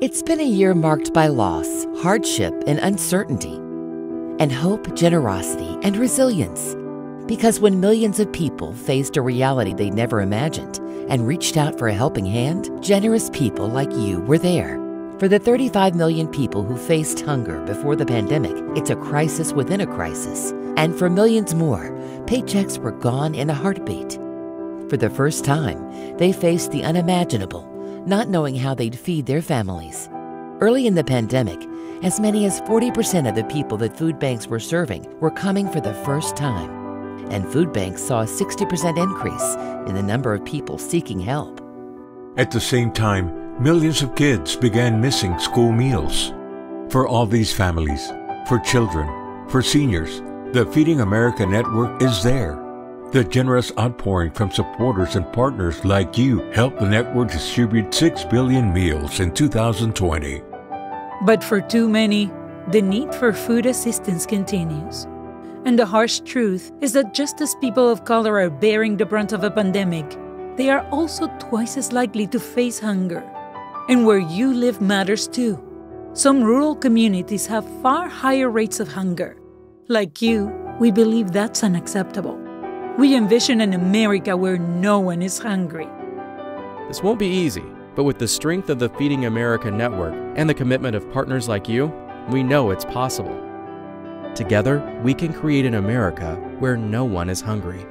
It's been a year marked by loss, hardship, and uncertainty, and hope, generosity, and resilience. Because when millions of people faced a reality they never imagined and reached out for a helping hand, generous people like you were there. For the 35 million people who faced hunger before the pandemic, it's a crisis within a crisis. And for millions more, paychecks were gone in a heartbeat. For the first time, they faced the unimaginable not knowing how they'd feed their families. Early in the pandemic, as many as 40% of the people that food banks were serving were coming for the first time. And food banks saw a 60% increase in the number of people seeking help. At the same time, millions of kids began missing school meals. For all these families, for children, for seniors, the Feeding America Network is there the generous outpouring from supporters and partners like you helped the network distribute 6 billion meals in 2020. But for too many, the need for food assistance continues. And the harsh truth is that just as people of color are bearing the brunt of a pandemic, they are also twice as likely to face hunger. And where you live matters too. Some rural communities have far higher rates of hunger. Like you, we believe that's unacceptable. We envision an America where no one is hungry. This won't be easy, but with the strength of the Feeding America network and the commitment of partners like you, we know it's possible. Together, we can create an America where no one is hungry.